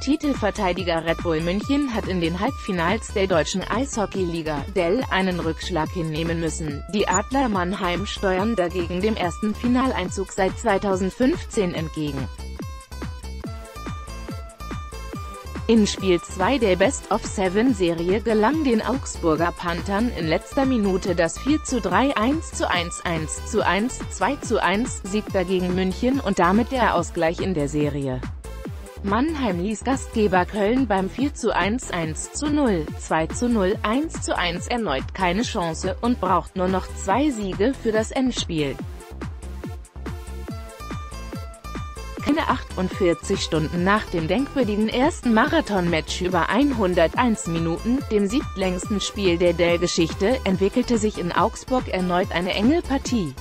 Titelverteidiger Red Bull München hat in den Halbfinals der deutschen Eishockeyliga Dell einen Rückschlag hinnehmen müssen. Die Adler Mannheim steuern dagegen dem ersten Finaleinzug seit 2015 entgegen. In Spiel 2 der Best-of-Seven-Serie gelang den Augsburger Panthern in letzter Minute das 4 zu 3 1 zu 1 1 zu 1 2 zu 1 Sieg dagegen München und damit der Ausgleich in der Serie. Mannheim ließ Gastgeber Köln beim 4 zu 1 1 zu 0, 2 zu 0, 1 zu 1 erneut keine Chance und braucht nur noch zwei Siege für das Endspiel. Keine 48 Stunden nach dem denkwürdigen ersten Marathon-Match über 101 Minuten, dem siebtlängsten Spiel der Dell-Geschichte, entwickelte sich in Augsburg erneut eine enge Partie.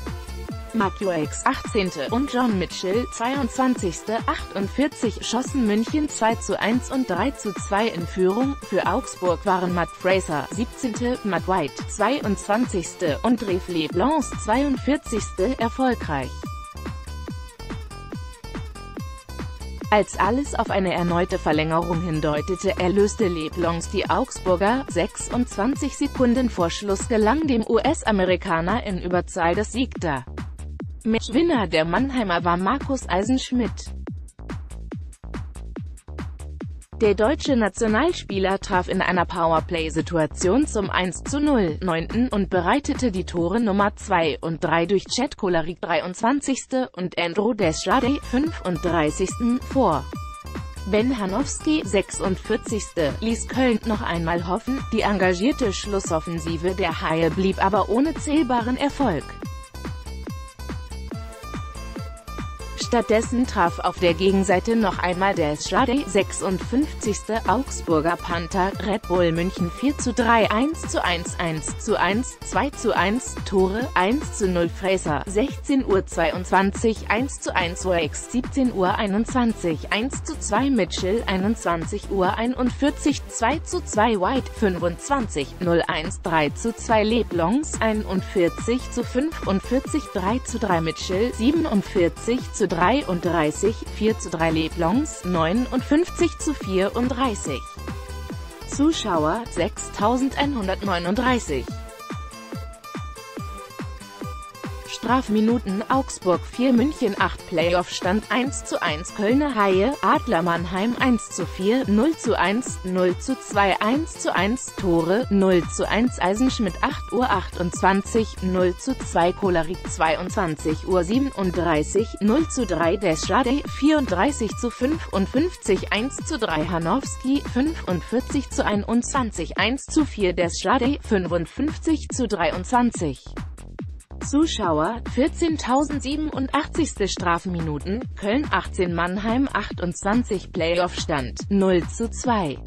Mark X 18. und John Mitchell 22. 48 schossen München 2 zu 1 und 3 zu 2 in Führung. Für Augsburg waren Matt Fraser 17. Matt White 22. und Dref Leblanc 42. erfolgreich. Als alles auf eine erneute Verlängerung hindeutete erlöste Leblanc die Augsburger, 26 Sekunden vor Schluss gelang dem US-Amerikaner in Überzahl das Sieg da. Matchwinner der Mannheimer war Markus Eisenschmidt. Der deutsche Nationalspieler traf in einer Powerplay-Situation zum 1 zu 0 9. und bereitete die Tore Nummer 2 und 3 durch Chet Kolarik 23. und Andrew Deschade 35. vor. Ben Hanowski, 46. ließ Köln noch einmal hoffen, die engagierte Schlussoffensive der Haie blieb aber ohne zählbaren Erfolg. Stattdessen traf auf der Gegenseite noch einmal der Schade 56. Augsburger Panther Red Bull München 4 zu 3 1 zu 1 1 zu 1 2 zu 1 Tore 1 zu 0 Fraser 16 Uhr 22 1 zu 1 Wax 17 Uhr 21 1 zu 2 Mitchell 21 Uhr 41 2 zu 2 White 25 01 3 zu 2 Leblancs 41 zu 45 3 zu 3 Mitchell 47 zu 3 33, 4 zu 3 Leblancs, 59 zu 34. Zuschauer, 6139. Strafminuten Augsburg 4 München 8 Playoff-Stand 1 zu 1 Kölner Haie, Adler Mannheim 1 zu 4, 0 zu 1, 0 zu 2, 1 zu 1 Tore, 0 zu 1 Eisenschmidt 8 Uhr 28, 0 zu 2 Kolarik 22 Uhr 37, 0 zu 3 Deschade 34 zu 55, 1 zu 3 Hanowski 45 zu 21, 1 zu 4 Deschade 55 zu 23. Zuschauer, 14.087. Strafminuten, Köln 18 Mannheim 28 Playoff-Stand, 0 zu 2.